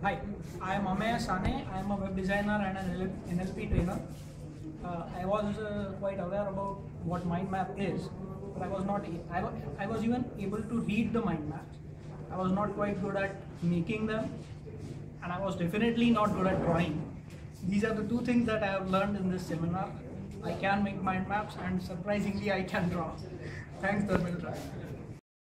Hi, I am Ameya Sane. I am a web designer and an NLP trainer. Uh, I was uh, quite aware about what mind map is, but I was not. I was, even able to read the mind maps. I was not quite good at making them, and I was definitely not good at drawing. These are the two things that I have learned in this seminar. I can make mind maps, and surprisingly, I can draw. Thanks, Dharmendra.